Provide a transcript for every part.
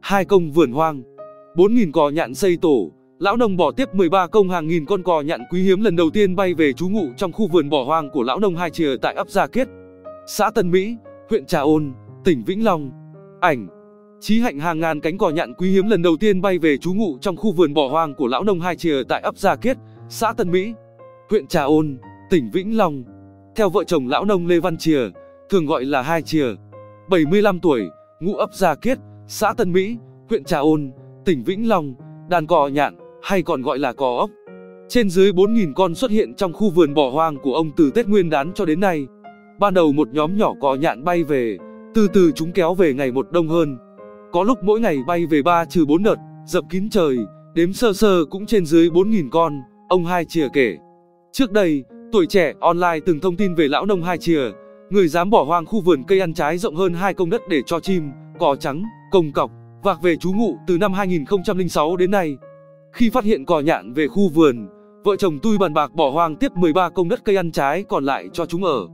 hai công vườn hoang, 4.000 cò nhạn xây tổ, lão nông bỏ tiếp 13 công hàng nghìn con cò nhạn quý hiếm lần đầu tiên bay về trú ngụ trong khu vườn bỏ hoang của lão nông Hai Chìa tại ấp Gia kết xã Tân Mỹ, huyện Trà Ôn, tỉnh Vĩnh Long. Ảnh Chí hạnh hàng ngàn cánh cò nhạn quý hiếm lần đầu tiên bay về trú ngụ trong khu vườn bỏ hoang của lão nông Hai Chìa tại ấp Gia kết xã Tân Mỹ, huyện Trà Ôn, tỉnh Vĩnh Long. Theo vợ chồng lão nông Lê Văn Chìa, thường gọi là Hai Chìa, 75 tuổi, ngụ ấp Gia Kiết, xã Tân Mỹ, huyện Trà Ôn, tỉnh Vĩnh Long, đàn cò nhạn, hay còn gọi là cò ốc. Trên dưới 4.000 con xuất hiện trong khu vườn bỏ hoang của ông từ Tết Nguyên đán cho đến nay. Ban đầu một nhóm nhỏ cò nhạn bay về, từ từ chúng kéo về ngày một đông hơn. Có lúc mỗi ngày bay về 3 trừ 4 đợt, dập kín trời, đếm sơ sơ cũng trên dưới 4.000 con, ông Hai Chìa kể. Trước đây, tuổi trẻ online từng thông tin về lão nông Hai Chìa, người dám bỏ hoang khu vườn cây ăn trái rộng hơn 2 công đất để cho chim, cò trắng, công cọc, vạc về trú ngụ từ năm 2006 đến nay. Khi phát hiện cò nhạn về khu vườn, vợ chồng tôi bàn bạc bỏ hoang tiếp 13 công đất cây ăn trái còn lại cho chúng ở.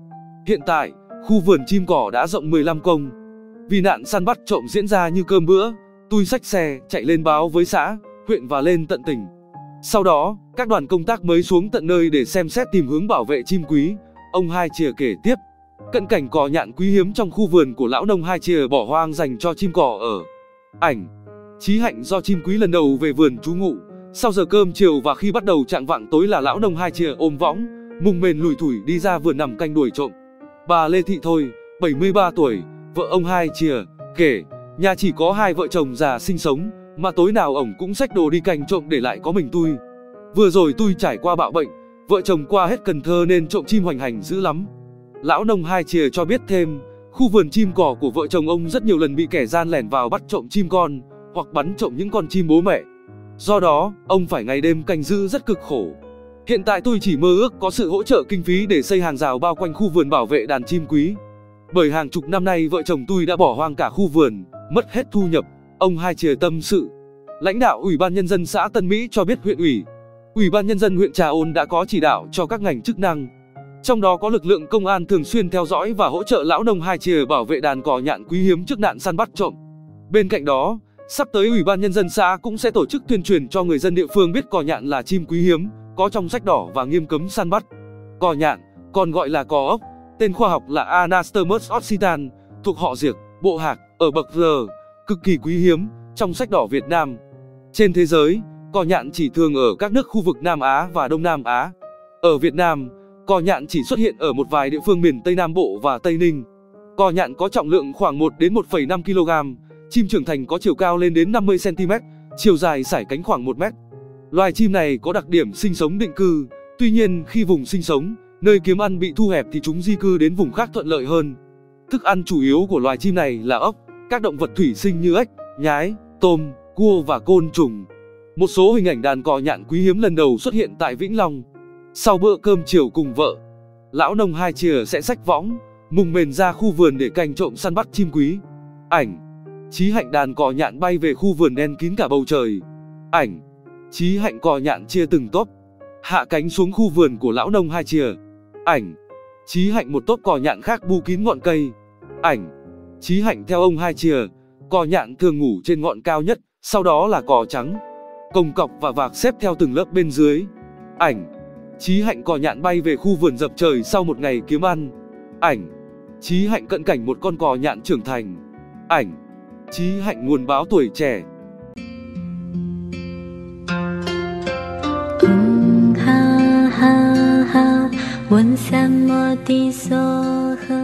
Hiện tại, khu vườn chim cỏ đã rộng 15 công. Vì nạn săn bắt trộm diễn ra như cơm bữa, tôi xách xe chạy lên báo với xã, huyện và lên tận tỉnh. Sau đó, các đoàn công tác mới xuống tận nơi để xem xét tìm hướng bảo vệ chim quý. Ông Hai Chìa kể tiếp, cận cảnh cò nhạn quý hiếm trong khu vườn của lão nông Hai Chìa bỏ hoang dành cho chim cỏ ở. Ảnh Chí hạnh do chim quý lần đầu về vườn trú ngụ, sau giờ cơm chiều và khi bắt đầu trạng vạng tối là lão nông Hai Chìa ôm võng, mùng mền lùi thủi đi ra vườn nằm canh đuổi trộm. Bà Lê Thị Thôi, 73 tuổi, vợ ông Hai Chìa, kể, nhà chỉ có hai vợ chồng già sinh sống, mà tối nào ổng cũng xách đồ đi canh trộm để lại có mình tôi. Vừa rồi tôi trải qua bạo bệnh, vợ chồng qua hết Cần Thơ nên trộm chim hoành hành dữ lắm. Lão nông Hai Chìa cho biết thêm, khu vườn chim cỏ của vợ chồng ông rất nhiều lần bị kẻ gian lẻn vào bắt trộm chim con, hoặc bắn trộm những con chim bố mẹ. Do đó, ông phải ngày đêm canh giữ rất cực khổ. Hiện tại tôi chỉ mơ ước có sự hỗ trợ kinh phí để xây hàng rào bao quanh khu vườn bảo vệ đàn chim quý. Bởi hàng chục năm nay vợ chồng tôi đã bỏ hoang cả khu vườn, mất hết thu nhập, ông Hai Chìa tâm sự. Lãnh đạo Ủy ban Nhân dân xã Tân Mỹ cho biết huyện ủy, Ủy ban Nhân dân huyện Trà Ôn đã có chỉ đạo cho các ngành chức năng. Trong đó có lực lượng công an thường xuyên theo dõi và hỗ trợ lão nông Hai Chìa bảo vệ đàn cò nhạn quý hiếm trước nạn săn bắt trộm. Bên cạnh đó, sắp tới Ủy ban Nhân dân xã cũng sẽ tổ chức tuyên truyền cho người dân địa phương biết cò nhạn là chim quý hiếm, có trong sách đỏ và nghiêm cấm săn bắt. Cò nhạn, còn gọi là cò ốc, tên khoa học là Anastomus occitan, thuộc họ diệc, bộ hạc, ở bậc R, cực kỳ quý hiếm, trong sách đỏ Việt Nam. Trên thế giới, cò nhạn chỉ thường ở các nước khu vực Nam Á và Đông Nam Á. Ở Việt Nam, cò nhạn chỉ xuất hiện ở một vài địa phương miền Tây Nam Bộ và Tây Ninh. Cò nhạn có trọng lượng khoảng 1 đến 1,5 kg, chim trưởng thành có chiều cao lên đến 50 cm, chiều dài sải cánh khoảng 1 m. Loài chim này có đặc điểm sinh sống định cư, tuy nhiên khi vùng sinh sống, nơi kiếm ăn bị thu hẹp thì chúng di cư đến vùng khác thuận lợi hơn. Thức ăn chủ yếu của loài chim này là ốc, các động vật thủy sinh như ếch, nhái, tôm, cua và côn trùng. Một số hình ảnh đàn cò nhạn quý hiếm lần đầu xuất hiện tại Vĩnh Long. Sau bữa cơm chiều cùng vợ, lão nông Hai Chìa sẽ sách võng, mùng mền ra khu vườn để canh trộm săn bắt chim quý. Ảnh Chí hạnh đàn cò nhạn bay về khu vườn đen kín cả bầu trời. Ảnh Chí hạnh cò nhạn chia từng tốp, hạ cánh xuống khu vườn của lão nông Hai Chìa. Ảnh Chí hạnh một tốp cò nhạn khác bu kín ngọn cây. Ảnh Chí hạnh theo ông Hai Chìa, cò nhạn thường ngủ trên ngọn cao nhất, sau đó là cò trắng, cồng cọc và vạc xếp theo từng lớp bên dưới. Ảnh Chí hạnh cò nhạn bay về khu vườn dập trời sau một ngày kiếm ăn. Ảnh Chí hạnh cận cảnh một con cò nhạn trưởng thành. Ảnh Chí hạnh nguồn báo tuổi trẻ. Hum ha ha ha, 问三摩地梭诃。